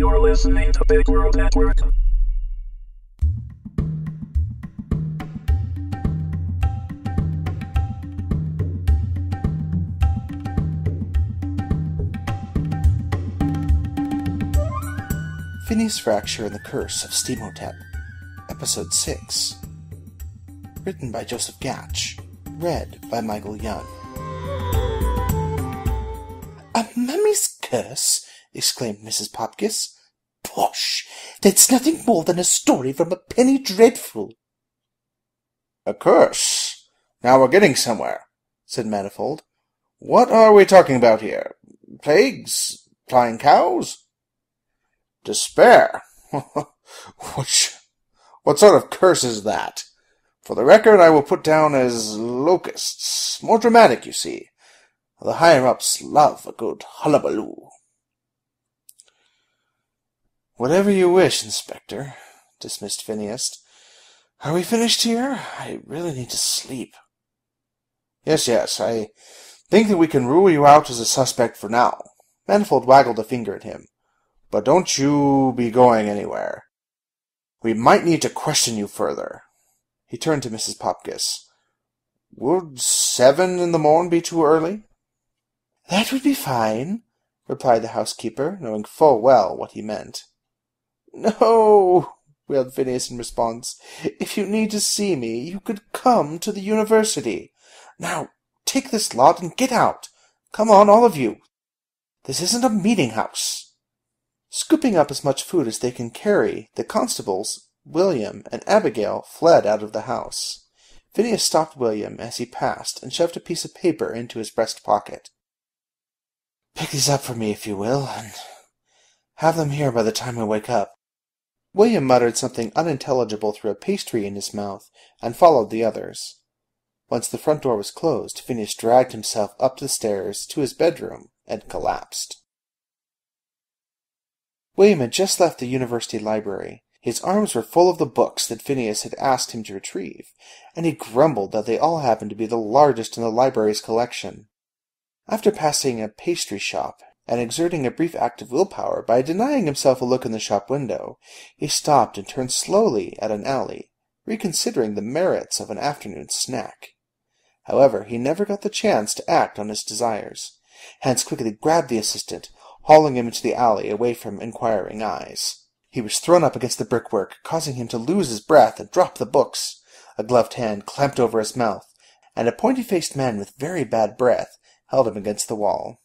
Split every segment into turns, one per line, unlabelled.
You're listening to Big World Network.
Phineas Frakture and the Curse of Steamhotep, Episode 6. Written by Joseph Gatch. Read by Michael Young. A mummy's curse? Exclaimed Mrs. Popkiss. Bosh! That's nothing more than a story from a penny dreadful.
A curse? Now we're getting somewhere, said Manifold. What are we talking about here? Plagues? Flying cows? Despair? Which, what sort of curse is that? For the record, I will put down as locusts. More dramatic, you see. The higher-ups love a good hullabaloo.
Whatever you wish, Inspector, dismissed Phineas. Are we finished here? I really need to sleep.
Yes, yes, I think that we can rule you out as a suspect for now. Manifold waggled a finger at him. But don't you be going anywhere. We might need to question you further. He turned to Mrs. Popkiss. Would seven in the morn be too early?
That would be fine, replied the housekeeper, knowing full well what he meant. No, wailed Phineas in response. If you need to see me, you could come to the university. Now, take this lot and get out. Come on, all of you. This isn't a meeting house. Scooping up as much food as they can carry, the constables, William, and Abigail fled out of the house. Phineas stopped William as he passed and shoved a piece of paper into his breast pocket. Pick these up for me, if you will, and have them here by the time I wake up. William muttered something unintelligible through a pastry in his mouth, and followed the others. Once the front door was closed, Phineas dragged himself up the stairs to his bedroom and collapsed. William had just left the university library. His arms were full of the books that Phineas had asked him to retrieve, and he grumbled that they all happened to be the largest in the library's collection. After passing a pastry shop, and exerting a brief act of willpower by denying himself a look in the shop window, he stopped and turned slowly at an alley, reconsidering the merits of an afternoon snack. However, he never got the chance to act on his desires. Hans quickly grabbed the assistant, hauling him into the alley away from inquiring eyes. He was thrown up against the brickwork, causing him to lose his breath and drop the books. A gloved hand clamped over his mouth, and a pointy-faced man with very bad breath held him against the wall.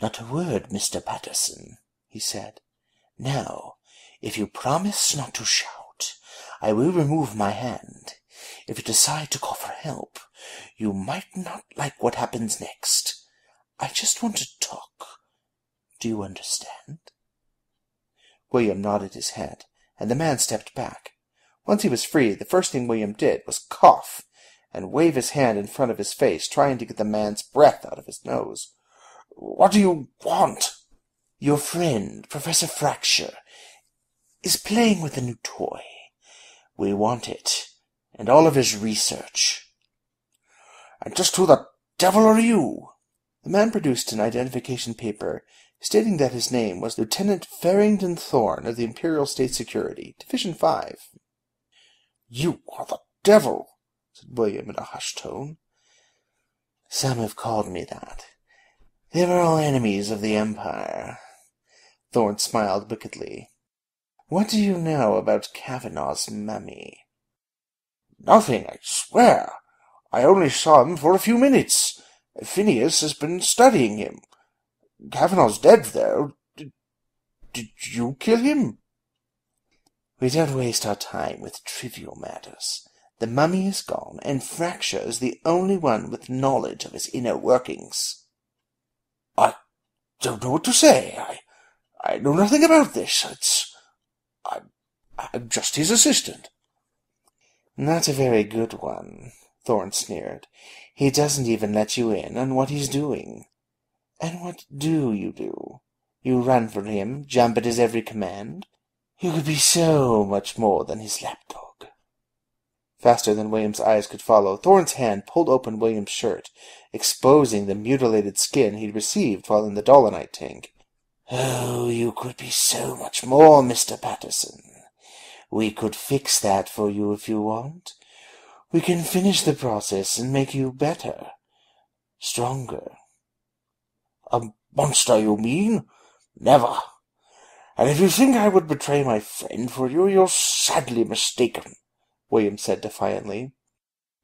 Not a word, Mr. Patterson, he said. Now, if you promise not to shout, I will remove my hand. If you decide to call for help, you might not like what happens next. I just want to talk. Do you understand? William nodded his head, and the man stepped back. Once he was free, the first thing William did was cough and wave his hand in front of his face, trying to get the man's breath out of his nose. What do you want? Your friend, Professor Frakture, is playing with a new toy. We want it, and all of his research. And just who the devil are you? The man produced an identification paper stating that his name was Lieutenant Farrington Thorne of the Imperial State Security, Division 5. You are the devil, said William in a hushed tone. Some have called me that. They were all enemies of the Empire. Thorne smiled wickedly. What do you know about Kavanagh's mummy? Nothing, I swear. I only saw him for a few minutes. Phineas has been studying him. Kavanagh's dead, though. Did, did you kill him? We don't waste our time with trivial matters. The mummy is gone, and Frakture is the only one with knowledge of his inner workings. I don't know what to say. I, I know nothing about this. It's, I'm, I'm just his assistant. Not a very good one, Thorne sneered. He doesn't even let you in on what he's doing. And what do you do? You run for him, jump at his every command? You could be so much more than his lapdog. Faster than William's eyes could follow, Thorne's hand pulled open William's shirt, exposing the mutilated skin he'd received while in the dolomite tank. Oh, you could be so much more, Mr. Patterson. We could fix that for you if you want. We can finish the process and make you better, stronger.
A monster, you mean? Never. And if you think I would betray my friend for you, you're sadly mistaken, William said defiantly.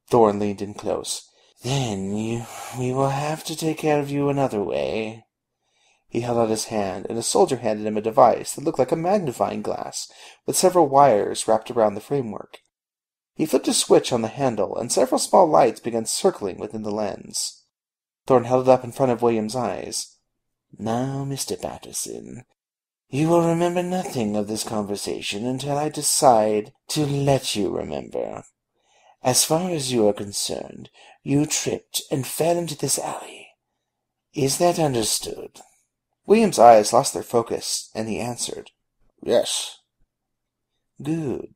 Thorne leaned in close. Then you, we will have to take care of you another way. He held out his hand, and a soldier handed him a device that looked like a magnifying glass, with several wires wrapped around the framework. He flipped a switch on the handle, and several small lights began circling within the lens. Thorne held it up in front of William's eyes. Now, Mr. Patterson, you will remember nothing of this conversation until I decide to let you remember. As far as you are concerned, you tripped and fell into this alley. Is that understood? William's eyes lost their focus, and he answered,
Yes.
Good.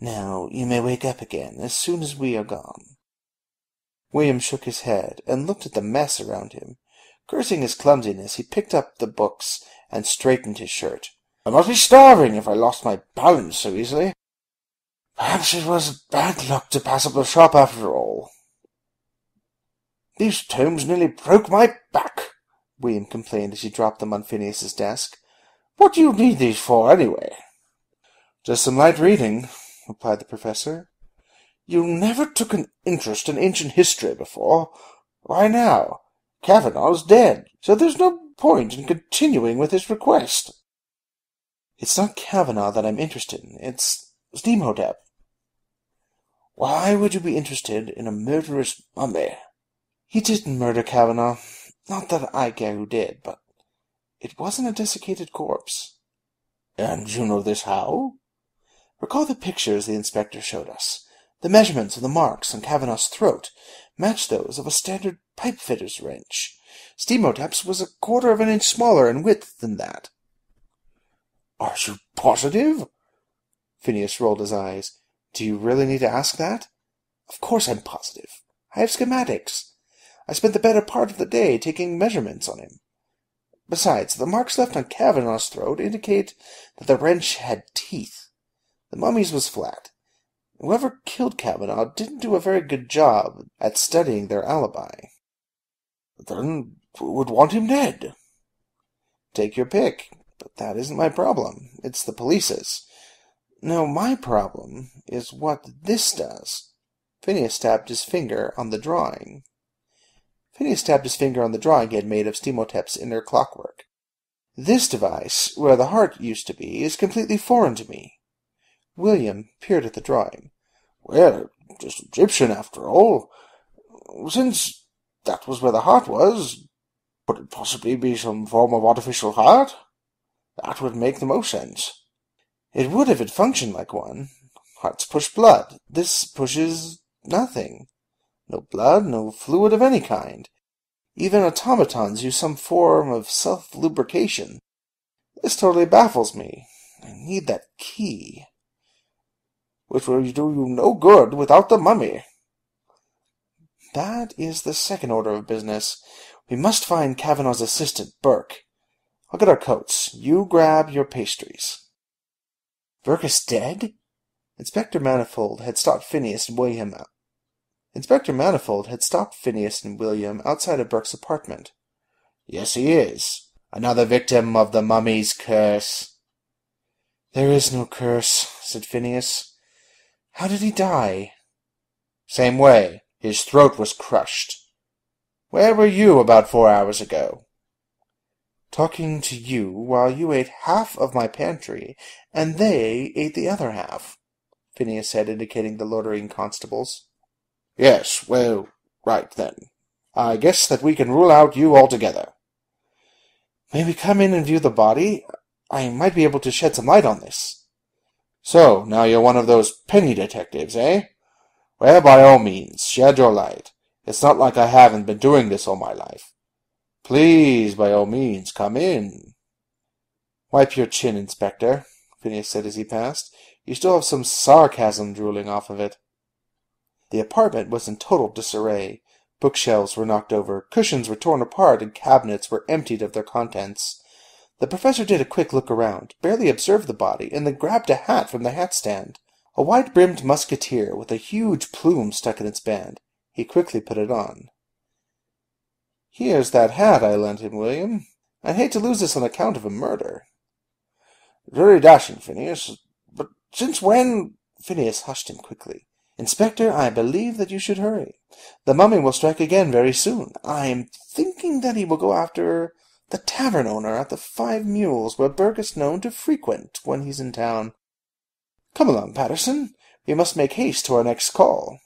Now you may wake up again as soon as we are gone. William shook his head and looked at the mess around him. Cursing his clumsiness, he picked up the books and straightened his shirt.
I must be starving if I lost my balance so easily. Perhaps it was bad luck to pass up the shop after all. These tomes nearly broke my back, William complained as he dropped them on Phineas's desk. What do you need these for, anyway?
Just some light reading, replied the professor.
You never took an interest in ancient history before. Why now? Kavanaugh's dead, so there's no point in continuing with his request.
It's not Kavanaugh that I'm interested in. It's Steamhotep.
Why would you be interested in a murderous mummy?
He didn't murder Kavanaugh. Not that I care who did, but it wasn't a desiccated corpse.
And you know this how?
Recall the pictures the inspector showed us. The measurements of the marks on Kavanaugh's throat matched those of a standard pipe fitter's wrench. Steamhotep's was a quarter of an inch smaller in width than that.
Are you positive?
Phineas rolled his eyes. Do you really need to ask that? Of course I'm positive. I have schematics. I spent the better part of the day taking measurements on him. Besides, the marks left on Kavanaugh's throat indicate that the wrench had teeth. The mummy's was flat. Whoever killed Kavanaugh didn't do a very good job at studying their alibi.
Then who would want him dead?
Take your pick, but that isn't my problem. It's the police's. No, my problem is what this does. Phineas tapped his finger on the drawing. Phineas tapped his finger on the drawing he had made of Steamhotep's inner clockwork. This device, where the heart used to be, is completely foreign to me. William peered at the drawing.
Well, just Egyptian after all. Since that was where the heart was, could it possibly be some form of artificial heart? That would make the most sense.
It would if it functioned like one. Hearts push blood. This pushes nothing. No blood, no fluid of any kind. Even automatons use some form of self-lubrication. This totally baffles me. I need that key.
Which will do you no good without the mummy.
That is the second order of business. We must find Kavanaugh's assistant, Burke. I'll get our coats. You grab your pastries. Burke is dead? Inspector Manifold had stopped Phineas and William out. Inspector Manifold had stopped Phineas and William outside of Burke's apartment.
Yes, he is. Another victim of the mummy's curse.
There is no curse, said Phineas. How did he die?
Same way. His throat was crushed. Where were you about four hours ago?
Talking to you while you ate half of my pantry, and they ate the other half, Phineas said, indicating the loitering constables.
Yes, well, right then. I guess that we can rule out you altogether.
May we come in and view the body? I might be able to shed some light on this.
So, now you're one of those penny detectives, eh? Well, by all means, shed your light. It's not like I haven't been doing this all my life. Please, by all means, come in.
Wipe your chin, Inspector, Phineas said as he passed. You still have some sarcasm drooling off of it. The apartment was in total disarray. Bookshelves were knocked over, cushions were torn apart, and cabinets were emptied of their contents. The professor did a quick look around, barely observed the body, and then grabbed a hat from the hat stand. A wide-brimmed musketeer with a huge plume stuck in its band. He quickly put it on. Here's that hat I lent him, William. I'd hate to lose this on account of a murder.
Very dashing, Phineas. But since when?
Phineas hushed him quickly. Inspector, I believe that you should hurry. The mummy will strike again very soon. I am thinking that he will go after the tavern owner at the Five Mules, where Burke is known to frequent when he's in town. Come along, Patterson. We must make haste to our next call.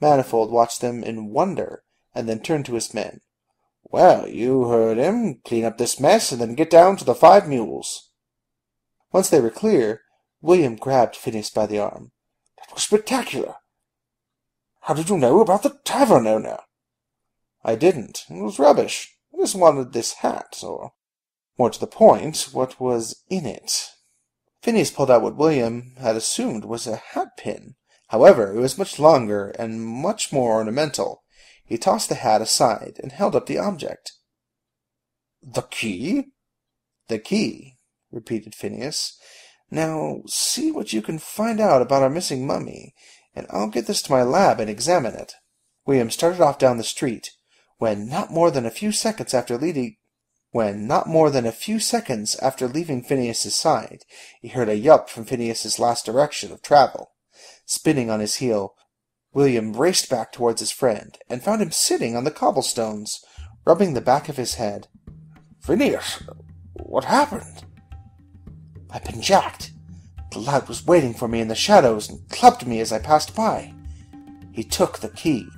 Manifold watched them in wonder, and then turned to his men.
Well, you heard him. Clean up this mess, and then get down to the Five Mules.
Once they were clear, William grabbed Phineas by the arm.
That was spectacular. How did you know about the tavern owner?
I didn't. It was rubbish. I just wanted this hat, or, more to the point, what was in it. Phineas pulled out what William had assumed was a hat pin. However, it was much longer and much more ornamental. He tossed the hat aside and held up the object.
The key?
The key, repeated Phineas. Now see what you can find out about our missing mummy, and I'll get this to my lab and examine it. William started off down the street, when not more than a few seconds after leading when, not more than a few seconds after leaving Phineas's side, he heard a yelp from Phineas's last direction of travel. Spinning on his heel, William raced back towards his friend, and found him sitting on the cobblestones, rubbing the back of his head.
Phineas, what happened?
I've been jacked. The lad was waiting for me in the shadows and clubbed me as I passed by. He took the key.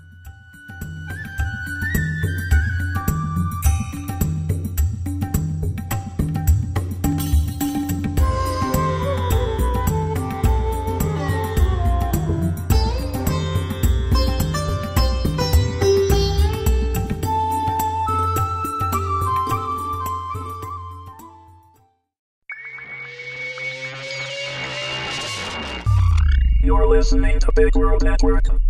To Big World Network.